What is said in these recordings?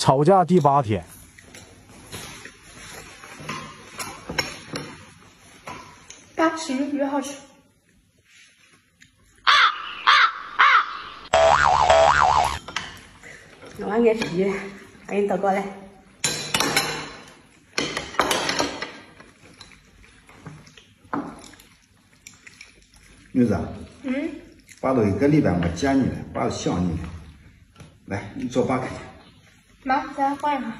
吵架第八天，爸，吃鱼鱼好吃。我爱吃鱼，赶紧倒过来。女子，嗯，爸都一个礼拜没见你了，爸都想你了。来，你坐爸看去。妈，咱换一下。来，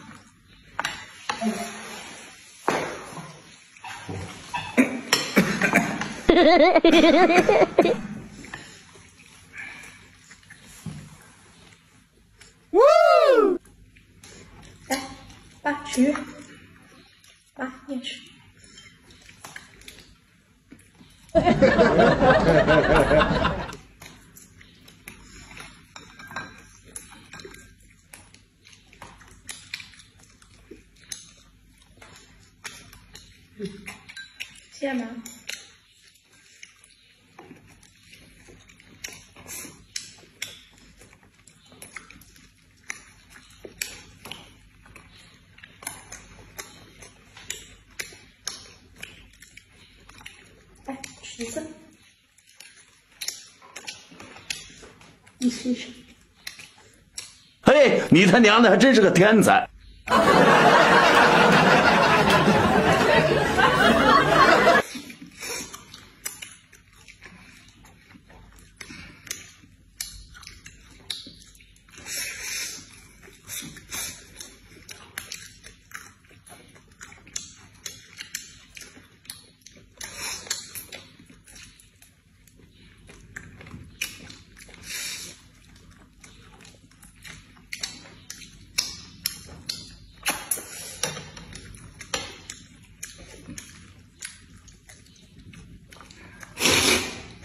爸吃鱼。爸，你也吃。谢谢妈。来，吃一次。你试试。嘿，你他娘的还真是个天才！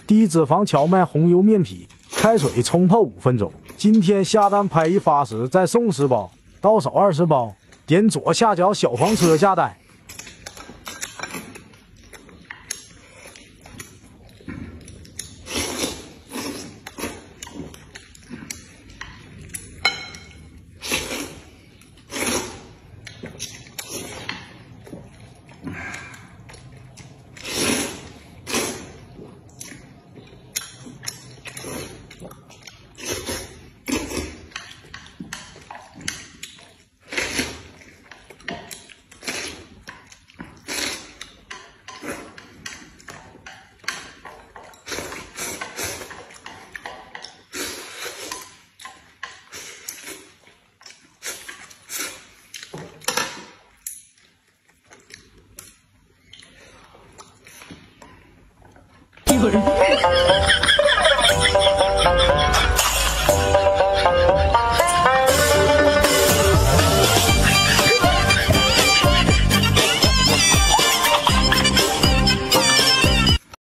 低脂肪荞麦红油面皮，开水冲泡五分钟。今天下单拍一发时再送十包，到手二十包。点左下角小黄车下单。一个人